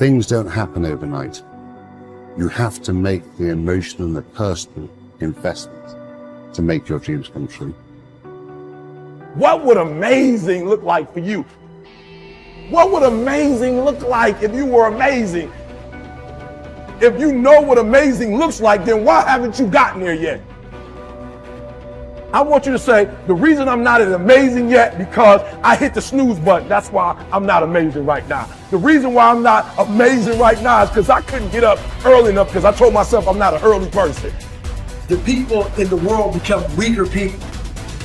Things don't happen overnight. You have to make the emotional and the personal investment to make your dreams come true. What would amazing look like for you? What would amazing look like if you were amazing? If you know what amazing looks like, then why haven't you gotten there yet? I want you to say, the reason I'm not as amazing yet because I hit the snooze button. That's why I'm not amazing right now. The reason why I'm not amazing right now is because I couldn't get up early enough because I told myself I'm not an early person. The people in the world become weaker people.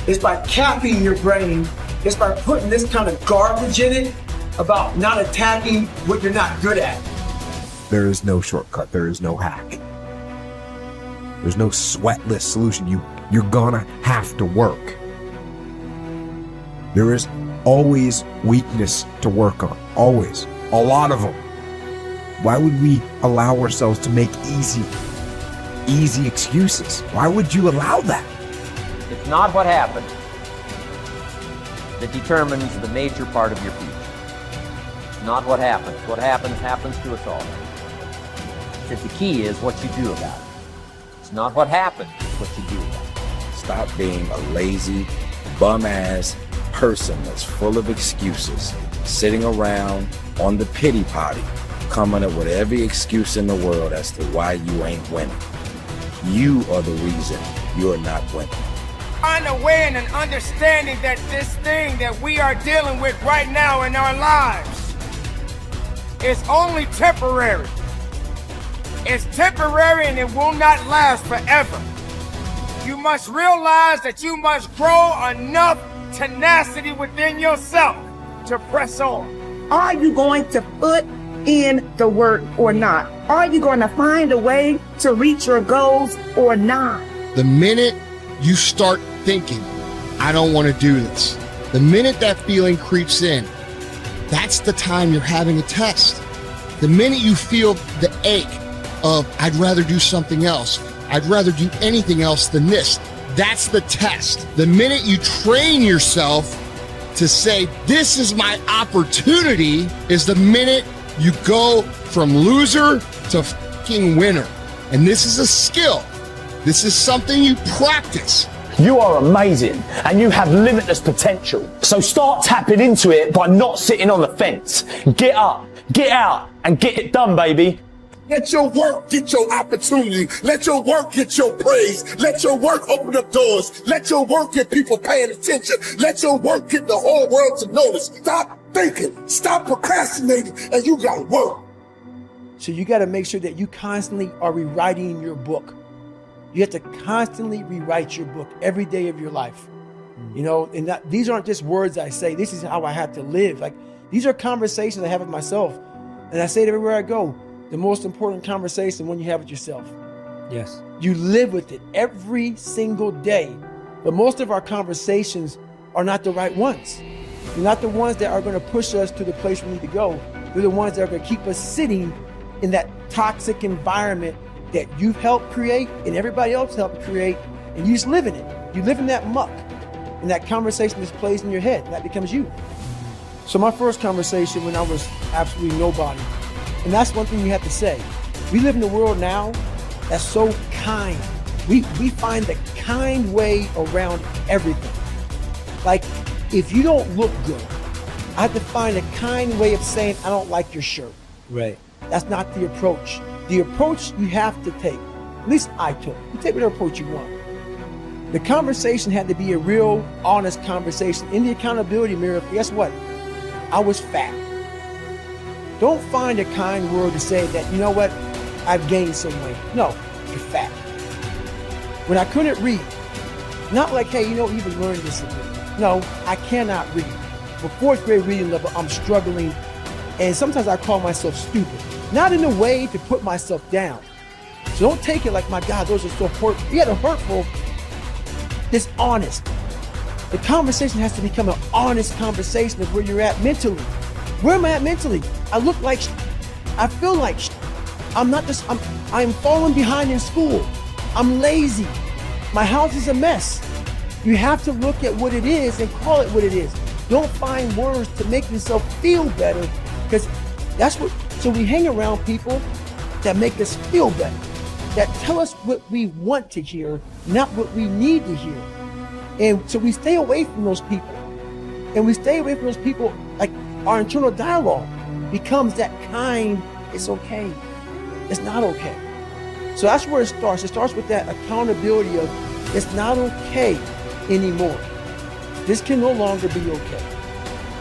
It's by capping your brain. It's by putting this kind of garbage in it about not attacking what you're not good at. There is no shortcut. There is no hack. There's no sweatless solution. You you're gonna have to work. There is always weakness to work on. Always. A lot of them. Why would we allow ourselves to make easy, easy excuses? Why would you allow that? It's not what happens that determines the major part of your future. It's not what happens. What happens happens to us all. That the key is what you do about it. It's not what happens, it's what you do about it. Stop being a lazy, bum ass person that's full of excuses, sitting around on the pity potty, coming up with every excuse in the world as to why you ain't winning. You are the reason you're not winning. Unaware and understanding that this thing that we are dealing with right now in our lives is only temporary. It's temporary and it will not last forever. You must realize that you must grow enough tenacity within yourself to press on. Are you going to put in the work or not? Are you going to find a way to reach your goals or not? The minute you start thinking, I don't want to do this, the minute that feeling creeps in, that's the time you're having a test. The minute you feel the ache of, I'd rather do something else, I'd rather do anything else than this, that's the test. The minute you train yourself to say, this is my opportunity, is the minute you go from loser to fucking winner. And this is a skill. This is something you practice. You are amazing and you have limitless potential. So start tapping into it by not sitting on the fence. Get up, get out, and get it done, baby. Let your work get your opportunity. Let your work get your praise. Let your work open up doors. Let your work get people paying attention. Let your work get the whole world to notice. Stop thinking. Stop procrastinating. And you got to work. So you got to make sure that you constantly are rewriting your book. You have to constantly rewrite your book every day of your life. You know, and that, these aren't just words I say. This is how I have to live. Like these are conversations I have with myself. And I say it everywhere I go the most important conversation when you have it yourself. Yes. You live with it every single day. But most of our conversations are not the right ones. They're not the ones that are going to push us to the place we need to go. They're the ones that are going to keep us sitting in that toxic environment that you've helped create and everybody else helped create, and you just live in it. You live in that muck, and that conversation just plays in your head. And that becomes you. So my first conversation when I was absolutely nobody and that's one thing you have to say. We live in a world now that's so kind. We, we find the kind way around everything. Like, if you don't look good, I have to find a kind way of saying, I don't like your shirt. Right. That's not the approach. The approach you have to take, at least I took, you take whatever approach you want. The conversation had to be a real, honest conversation. In the accountability mirror, guess what? I was fat. Don't find a kind word to say that, you know what, I've gained some weight. No, you're fat. When I couldn't read, not like, hey, you know, even learn this. No, I cannot read. For fourth grade reading level, I'm struggling. And sometimes I call myself stupid. Not in a way to put myself down. So don't take it like, my God, those are so hurtful. Yeah, they're hurtful. It's honest. The conversation has to become an honest conversation of where you're at mentally. Where am I at mentally? I look like I feel like I'm not just I'm I'm falling behind in school. I'm lazy. My house is a mess. You have to look at what it is and call it what it is. Don't find words to make yourself feel better because that's what So we hang around people that make us feel better, that tell us what we want to hear, not what we need to hear. And so we stay away from those people. And we stay away from those people, like our internal dialogue becomes that kind, it's okay. It's not okay. So that's where it starts. It starts with that accountability of it's not okay anymore. This can no longer be okay.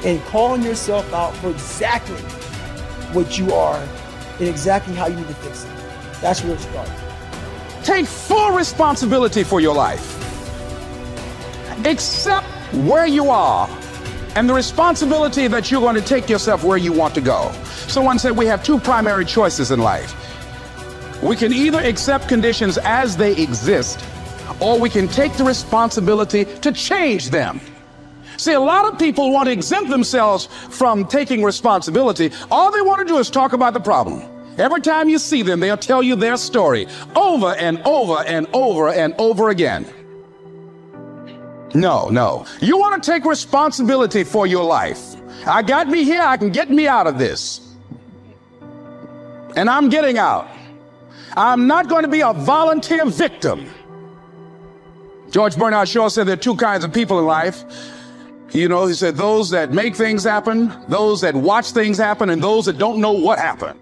And calling yourself out for exactly what you are and exactly how you need to fix it. That's where it starts. Take full responsibility for your life. Accept where you are and the responsibility that you're going to take yourself where you want to go. Someone said we have two primary choices in life. We can either accept conditions as they exist, or we can take the responsibility to change them. See, a lot of people want to exempt themselves from taking responsibility. All they want to do is talk about the problem. Every time you see them, they'll tell you their story over and over and over and over again. No, no. You want to take responsibility for your life. I got me here, I can get me out of this. And I'm getting out. I'm not going to be a volunteer victim. George Bernard Shaw said there are two kinds of people in life. You know, he said those that make things happen, those that watch things happen, and those that don't know what happened.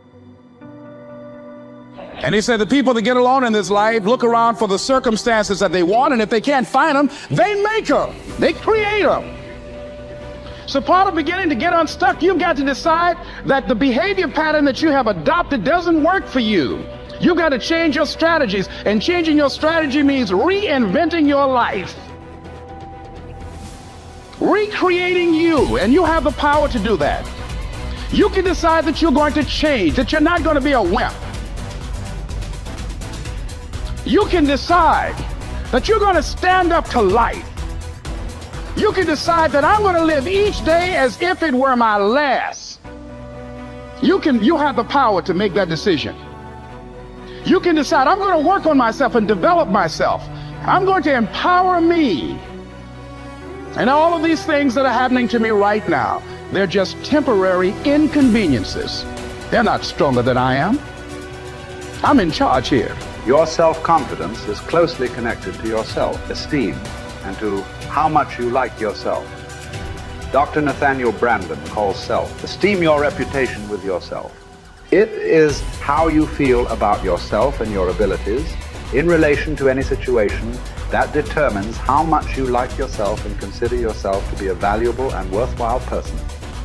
And he said the people that get along in this life look around for the circumstances that they want, and if they can't find them, they make them. They create them. So part of beginning to get unstuck, you've got to decide that the behavior pattern that you have adopted doesn't work for you. You've got to change your strategies, and changing your strategy means reinventing your life. Recreating you, and you have the power to do that. You can decide that you're going to change, that you're not going to be a wimp. You can decide that you're going to stand up to life. You can decide that I'm going to live each day as if it were my last. You can you have the power to make that decision. You can decide I'm going to work on myself and develop myself. I'm going to empower me. And all of these things that are happening to me right now, they're just temporary inconveniences. They're not stronger than I am. I'm in charge here. Your self-confidence is closely connected to your self-esteem and to how much you like yourself. Dr. Nathaniel Branden calls self, esteem your reputation with yourself. It is how you feel about yourself and your abilities in relation to any situation that determines how much you like yourself and consider yourself to be a valuable and worthwhile person.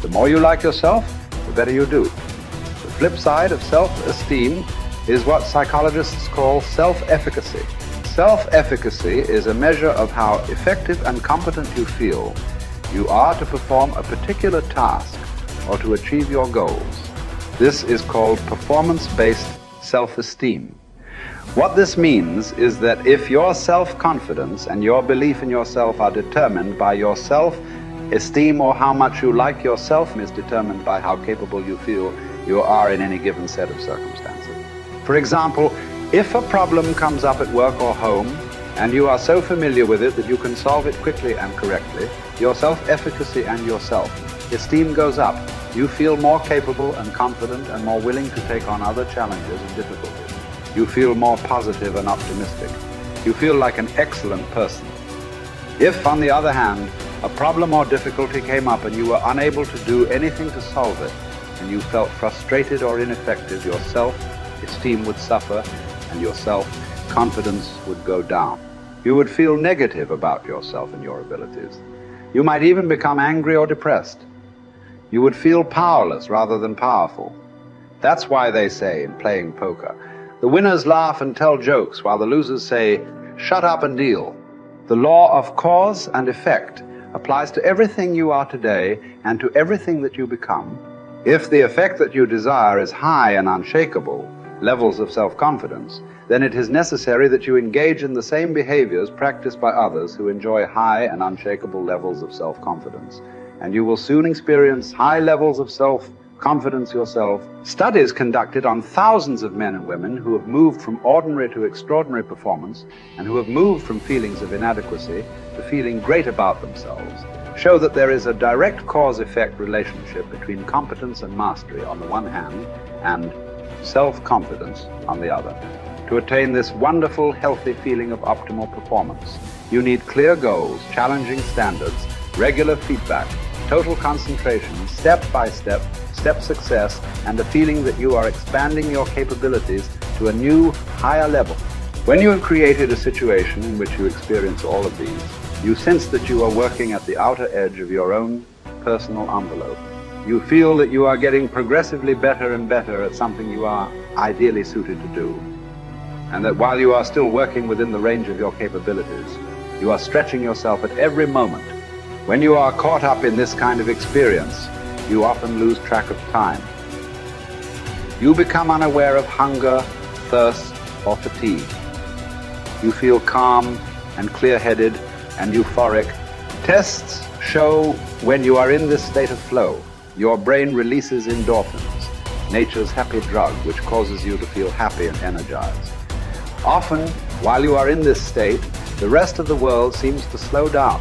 The more you like yourself, the better you do. The flip side of self-esteem is what psychologists call self-efficacy. Self-efficacy is a measure of how effective and competent you feel you are to perform a particular task or to achieve your goals. This is called performance-based self-esteem. What this means is that if your self-confidence and your belief in yourself are determined by your self-esteem or how much you like yourself is determined by how capable you feel you are in any given set of circumstances. For example, if a problem comes up at work or home, and you are so familiar with it that you can solve it quickly and correctly, your self-efficacy and your self-esteem goes up. You feel more capable and confident and more willing to take on other challenges and difficulties. You feel more positive and optimistic. You feel like an excellent person. If, on the other hand, a problem or difficulty came up and you were unable to do anything to solve it, and you felt frustrated or ineffective, your esteem would suffer and your self-confidence would go down. You would feel negative about yourself and your abilities. You might even become angry or depressed. You would feel powerless rather than powerful. That's why they say in playing poker, the winners laugh and tell jokes while the losers say, shut up and deal. The law of cause and effect applies to everything you are today and to everything that you become. If the effect that you desire is high and unshakable, levels of self-confidence, then it is necessary that you engage in the same behaviors practiced by others who enjoy high and unshakable levels of self-confidence. And you will soon experience high levels of self-confidence yourself. Studies conducted on thousands of men and women who have moved from ordinary to extraordinary performance and who have moved from feelings of inadequacy to feeling great about themselves show that there is a direct cause effect relationship between competence and mastery on the one hand and self confidence on the other. To attain this wonderful, healthy feeling of optimal performance, you need clear goals, challenging standards, regular feedback, total concentration, step by step, step success, and a feeling that you are expanding your capabilities to a new, higher level. When you have created a situation in which you experience all of these, you sense that you are working at the outer edge of your own personal envelope. You feel that you are getting progressively better and better at something you are ideally suited to do. And that while you are still working within the range of your capabilities, you are stretching yourself at every moment. When you are caught up in this kind of experience, you often lose track of time. You become unaware of hunger, thirst, or fatigue. You feel calm and clear-headed and euphoric. Tests show when you are in this state of flow, your brain releases endorphins, nature's happy drug, which causes you to feel happy and energized. Often, while you are in this state, the rest of the world seems to slow down